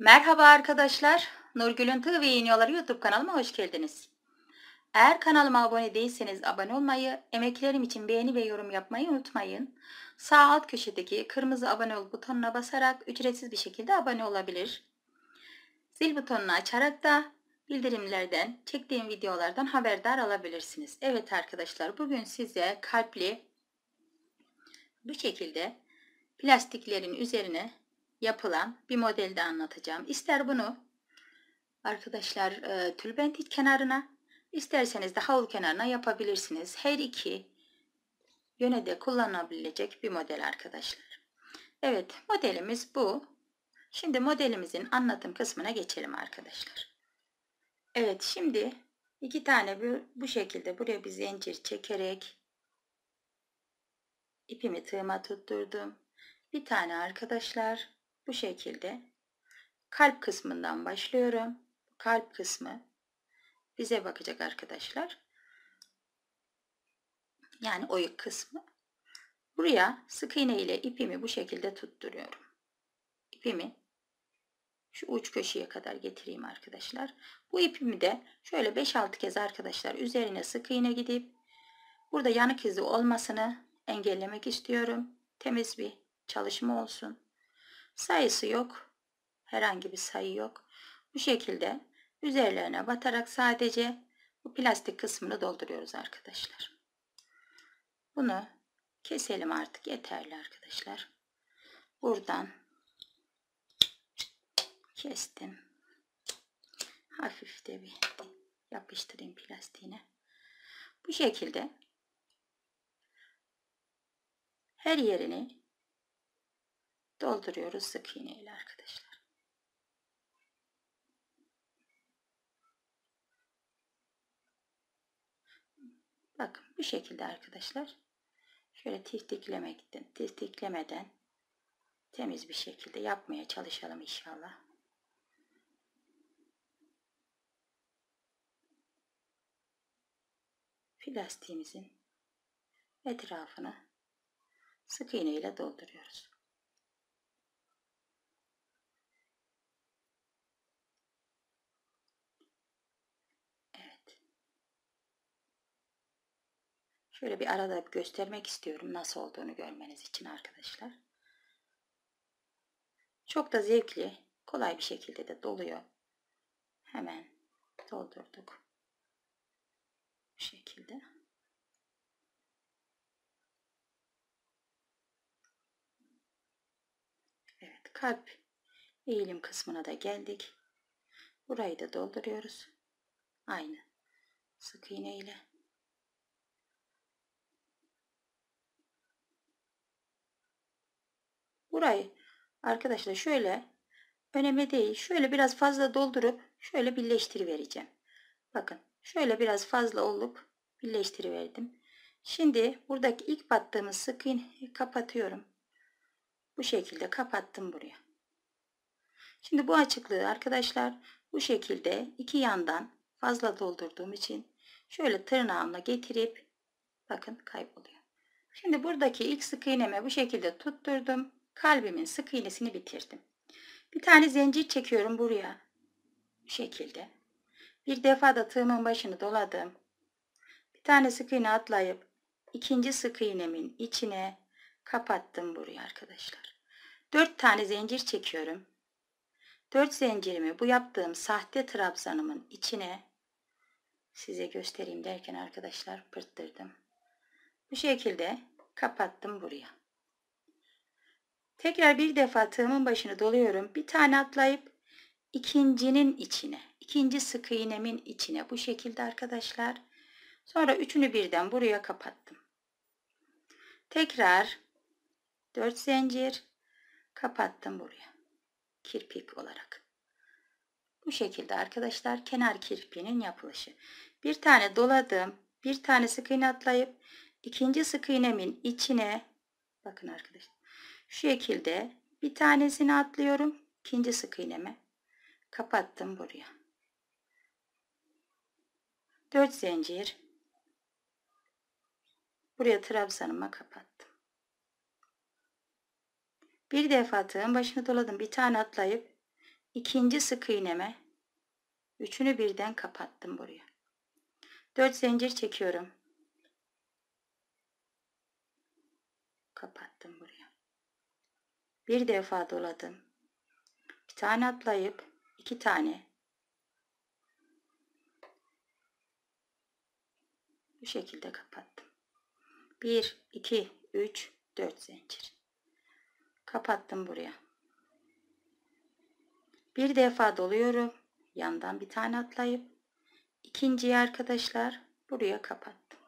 Merhaba arkadaşlar. Nurgül'ün Tığ ve İğniyorları YouTube kanalıma hoş geldiniz. Eğer kanalıma abone değilseniz abone olmayı, emeklerim için beğeni ve yorum yapmayı unutmayın. Sağ alt köşedeki kırmızı abone ol butonuna basarak ücretsiz bir şekilde abone olabilir. Zil butonunu açarak da bildirimlerden, çektiğim videolardan haberdar olabilirsiniz. Evet arkadaşlar bugün size kalpli bu şekilde plastiklerin üzerine yapılan bir modelde anlatacağım. İster bunu arkadaşlar e, tülbent kenarına isterseniz de havlu kenarına yapabilirsiniz. Her iki yöne de kullanılabilecek bir model arkadaşlar. Evet modelimiz bu. Şimdi modelimizin anlatım kısmına geçelim arkadaşlar. Evet şimdi iki tane bu, bu şekilde buraya bir zincir çekerek ipimi tığıma tutturdum. Bir tane arkadaşlar bu şekilde kalp kısmından başlıyorum. Kalp kısmı bize bakacak arkadaşlar. Yani oyuk kısmı. Buraya sık iğne ile ipimi bu şekilde tutturuyorum. İpimi şu uç köşeye kadar getireyim arkadaşlar. Bu ipimi de şöyle 5-6 kez arkadaşlar üzerine sık iğne gidip burada yanık izi olmasını engellemek istiyorum. Temiz bir çalışma olsun. Sayısı yok. Herhangi bir sayı yok. Bu şekilde üzerlerine batarak sadece bu plastik kısmını dolduruyoruz arkadaşlar. Bunu keselim artık yeterli arkadaşlar. Buradan kestim. Hafif de bir yapıştırayım plastiğine. Bu şekilde her yerini dolduruyoruz sık iğne ile arkadaşlar. Bakın bu şekilde arkadaşlar. Şöyle tiftiklemekten, tiftiklemeden temiz bir şekilde yapmaya çalışalım inşallah. Plastiğimizin etrafını sık iğne ile dolduruyoruz. Şöyle bir arada göstermek istiyorum nasıl olduğunu görmeniz için arkadaşlar. Çok da zevkli, kolay bir şekilde de doluyor. Hemen doldurduk. Bu şekilde. Evet, kalp eğilim kısmına da geldik. Burayı da dolduruyoruz. Aynı sık iğne ile. Burayı arkadaşlar şöyle önemli değil. Şöyle biraz fazla doldurup şöyle birleştirivereceğim. Bakın şöyle biraz fazla olup birleştiriverdim. Şimdi buradaki ilk battığımız sık iğneyi kapatıyorum. Bu şekilde kapattım buraya. Şimdi bu açıklığı arkadaşlar bu şekilde iki yandan fazla doldurduğum için şöyle tırnağımla getirip bakın kayboluyor. Şimdi buradaki ilk sık iğneme bu şekilde tutturdum kalbimin sık iğnesini bitirdim. Bir tane zincir çekiyorum buraya. Bu şekilde. Bir defa da tığımın başını doladım. Bir tane sık iğne atlayıp ikinci sık iğnemin içine kapattım buraya arkadaşlar. Dört tane zincir çekiyorum. Dört zincirimi bu yaptığım sahte trabzanımın içine size göstereyim derken arkadaşlar pırttırdım. Bu şekilde kapattım buraya. Tekrar bir defa tığımın başını doluyorum. Bir tane atlayıp ikincinin içine, ikinci sık iğnemin içine bu şekilde arkadaşlar. Sonra üçünü birden buraya kapattım. Tekrar 4 zincir kapattım buraya. Kirpik olarak. Bu şekilde arkadaşlar kenar kirpiğinin yapılışı. Bir tane doladım. Bir tane sık iğne atlayıp ikinci sık iğnemin içine bakın arkadaşlar şu şekilde bir tanesini atlıyorum. ikinci sık iğneme kapattım buraya. 4 zincir buraya trabzanıma kapattım. Bir defa tığın başını doladım. Bir tane atlayıp ikinci sık iğneme üçünü birden kapattım buraya. 4 zincir çekiyorum. Kapattım. Bir defa doladım. Bir tane atlayıp iki tane bu şekilde kapattım. 1 2 3 4 zincir. Kapattım buraya. Bir defa doluyorum. Yandan bir tane atlayıp ikinciyi arkadaşlar buraya kapattım.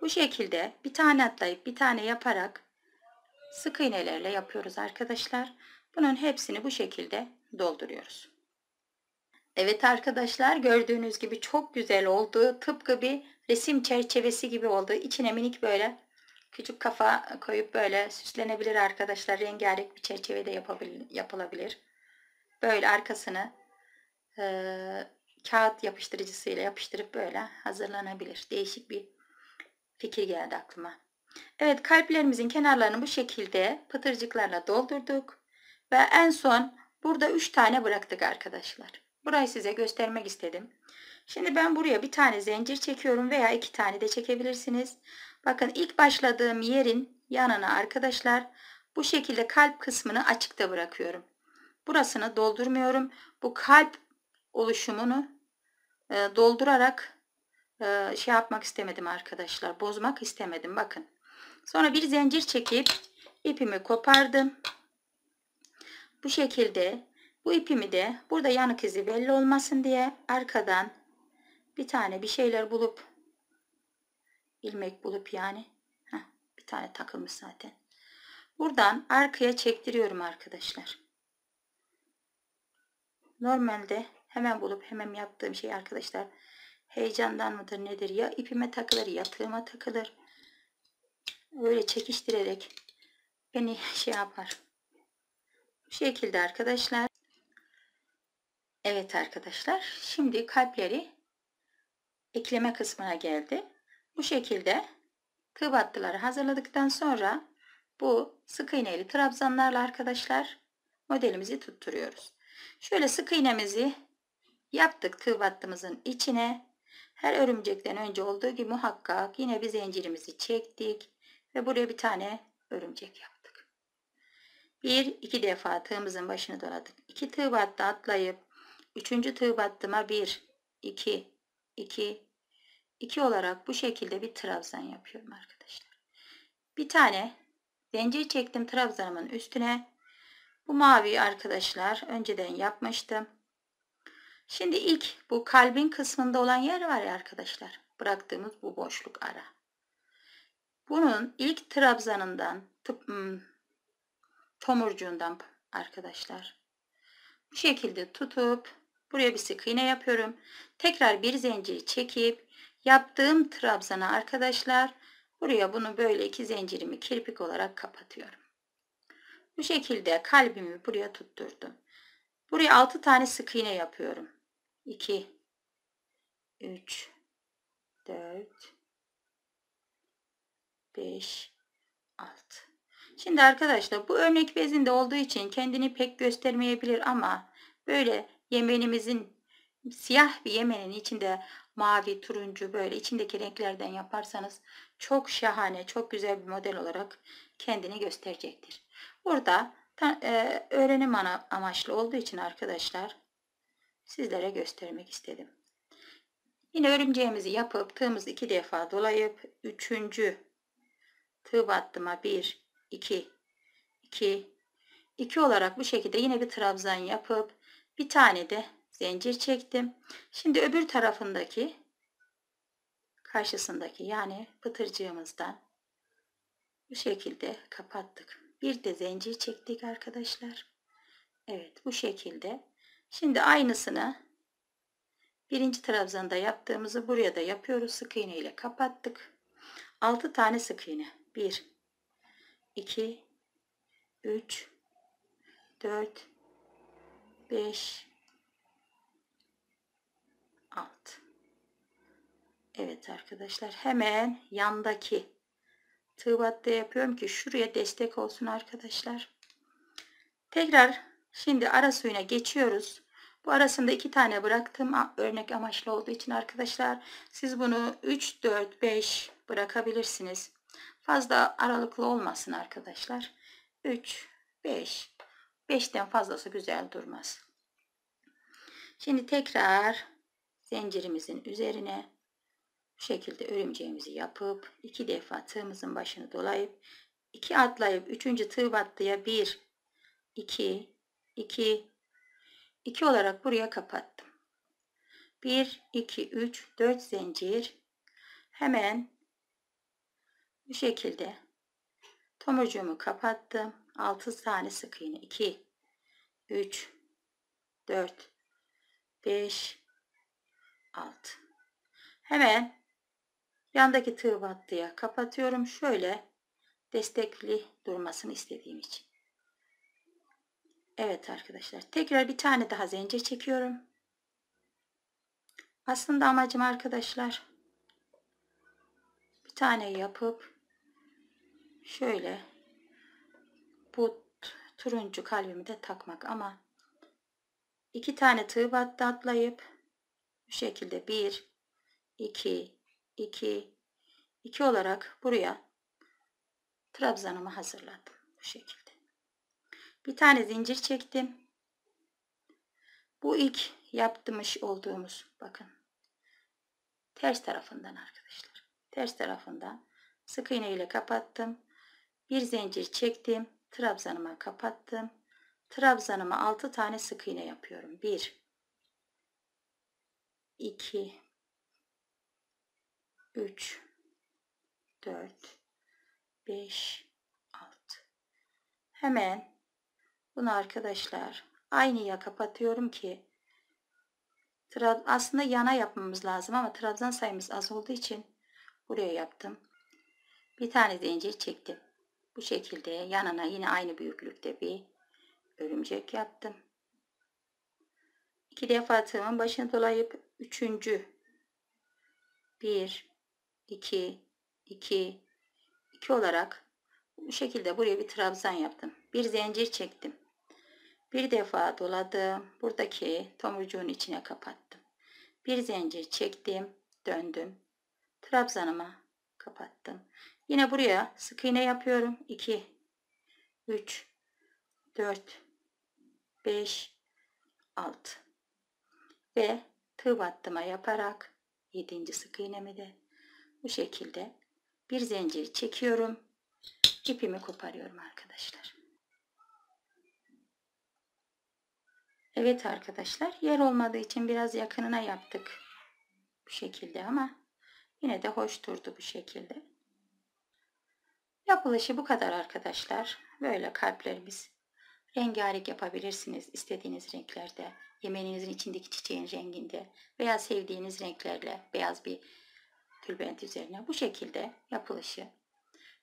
Bu şekilde bir tane atlayıp bir tane yaparak sık iğnelerle yapıyoruz arkadaşlar. Bunun hepsini bu şekilde dolduruyoruz. Evet arkadaşlar gördüğünüz gibi çok güzel oldu. Tıpkı bir resim çerçevesi gibi oldu. İçine minik böyle küçük kafa koyup böyle süslenebilir arkadaşlar. Rengarenk bir çerçeve de yapılabilir. Böyle arkasını e, kağıt yapıştırıcısıyla yapıştırıp böyle hazırlanabilir. Değişik bir fikir geldi aklıma. Evet kalplerimizin kenarlarını bu şekilde pıtırcıklarla doldurduk. Ve en son burada 3 tane bıraktık arkadaşlar. Burayı size göstermek istedim. Şimdi ben buraya bir tane zincir çekiyorum veya iki tane de çekebilirsiniz. Bakın ilk başladığım yerin yanına arkadaşlar bu şekilde kalp kısmını açıkta bırakıyorum. Burasını doldurmuyorum. Bu kalp oluşumunu e, doldurarak e, şey yapmak istemedim arkadaşlar. Bozmak istemedim. Bakın. Sonra bir zincir çekip ipimi kopardım. Bu şekilde bu ipimi de burada yanık izi belli olmasın diye arkadan bir tane bir şeyler bulup ilmek bulup yani heh, bir tane takılmış zaten. Buradan arkaya çektiriyorum arkadaşlar. Normalde hemen bulup hemen yaptığım şey arkadaşlar heyecandan mıdır nedir ya ipime takılır ya tığıma takılır. Öyle çekiştirerek beni şey yapar. Bu şekilde arkadaşlar. Evet arkadaşlar şimdi kalpleri ekleme kısmına geldi. Bu şekilde tığ battıları hazırladıktan sonra bu sık iğneli trabzanlarla arkadaşlar modelimizi tutturuyoruz. Şöyle sık iğnemizi yaptık tığ battımızın içine. Her örümcekten önce olduğu gibi muhakkak yine bir zincirimizi çektik ve buraya bir tane örümcek yaptık. Bir iki defa tığımızın başını doladık. İki tığ battı atlayıp üçüncü tığ battıma bir iki iki iki olarak bu şekilde bir trabzan yapıyorum arkadaşlar. Bir tane zincir çektim trabzanımın üstüne bu mavi arkadaşlar önceden yapmıştım. Şimdi ilk bu kalbin kısmında olan yer var ya arkadaşlar. Bıraktığımız bu boşluk ara. Bunun ilk trabzanından tıp, hmm, tomurcuğundan arkadaşlar. Bu şekilde tutup buraya bir sık iğne yapıyorum. Tekrar bir zincir çekip yaptığım trabzana arkadaşlar buraya bunu böyle iki zincirimi kirpik olarak kapatıyorum. Bu şekilde kalbimi buraya tutturdum. Buraya 6 tane sık iğne yapıyorum. 2 3 4 5 6 Şimdi arkadaşlar bu örnek bezinde olduğu için kendini pek göstermeyebilir ama böyle yemenimizin siyah bir yemenin içinde mavi, turuncu böyle içindeki renklerden yaparsanız çok şahane, çok güzel bir model olarak kendini gösterecektir. Burada e, öğrenim amaçlı olduğu için arkadaşlar sizlere göstermek istedim. Yine örümceğimizi yapıp tığımızı iki defa dolayıp üçüncü tığ battıma bir iki iki iki olarak bu şekilde yine bir trabzan yapıp bir tane de zincir çektim. Şimdi öbür tarafındaki karşısındaki yani pıtırcığımızdan bu şekilde kapattık. Bir de zincir çektik arkadaşlar. Evet bu şekilde. Şimdi aynısını birinci trabzanda yaptığımızı buraya da yapıyoruz. Sık iğne ile kapattık. 6 tane sık iğne. 1 2 3 4 5 6 Evet arkadaşlar hemen yandaki tığ battı yapıyorum ki şuraya destek olsun arkadaşlar. Tekrar Şimdi ara suyuna geçiyoruz. Bu arasında iki tane bıraktım. Örnek amaçlı olduğu için arkadaşlar. Siz bunu 3, 4, 5 bırakabilirsiniz. Fazla aralıklı olmasın arkadaşlar. 3, 5. 5'ten fazlası güzel durmaz. Şimdi tekrar zincirimizin üzerine bu şekilde örümceğimizi yapıp iki defa tığımızın başını dolayıp iki atlayıp üçüncü tığ battıya bir, iki, iki, iki olarak buraya kapattım. 1, 2, 3, 4 zincir. Hemen bu şekilde tomurcuğumu kapattım. 6 tane sık iğne. 2, 3, 4, 5, 6. Hemen yandaki tığ battıya kapatıyorum. Şöyle destekli durmasını istediğim için. Evet arkadaşlar. Tekrar bir tane daha zincir çekiyorum. Aslında amacım arkadaşlar bir tane yapıp şöyle bu turuncu kalbimi de takmak ama iki tane tığ atlayıp bu şekilde bir, iki, iki, iki olarak buraya trabzanımı hazırladım bu şekilde. Bir tane zincir çektim. Bu ilk yaptırmış olduğumuz bakın ters tarafından arkadaşlar. Ters tarafından sık iğne ile kapattım. Bir zincir çektim. Trabzanıma kapattım. Trabzanıma 6 tane sık iğne yapıyorum. 1 2 3 4 5 6 Hemen bunu arkadaşlar aynıya kapatıyorum ki aslında yana yapmamız lazım ama trabzan sayımız az olduğu için buraya yaptım. Bir tane zincir çektim. Bu şekilde yanına yine aynı büyüklükte bir örümcek yaptım. İki defa tığımın başını dolayıp üçüncü bir iki iki iki olarak bu şekilde buraya bir trabzan yaptım. Bir zincir çektim. Bir defa doladım. Buradaki tomurcuğun içine kapattım. Bir zincir çektim. Döndüm. Trabzanıma kapattım. Yine buraya sık iğne yapıyorum. 2 3 4 5 6 ve tığ battıma yaparak 7. sık iğnemi de bu şekilde bir zincir çekiyorum. ipimi koparıyorum arkadaşlar. Evet arkadaşlar yer olmadığı için biraz yakınına yaptık. Bu şekilde ama yine de hoş durdu bu şekilde. Yapılışı bu kadar arkadaşlar. Böyle kalplerimiz rengarenk yapabilirsiniz istediğiniz renklerde. Yemeğinizin içindeki çiçeğin renginde veya sevdiğiniz renklerle beyaz bir tülbent üzerine bu şekilde yapılışı.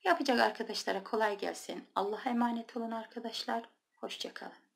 Yapacak arkadaşlara kolay gelsin. Allah'a emanet olun arkadaşlar. Hoşçakalın.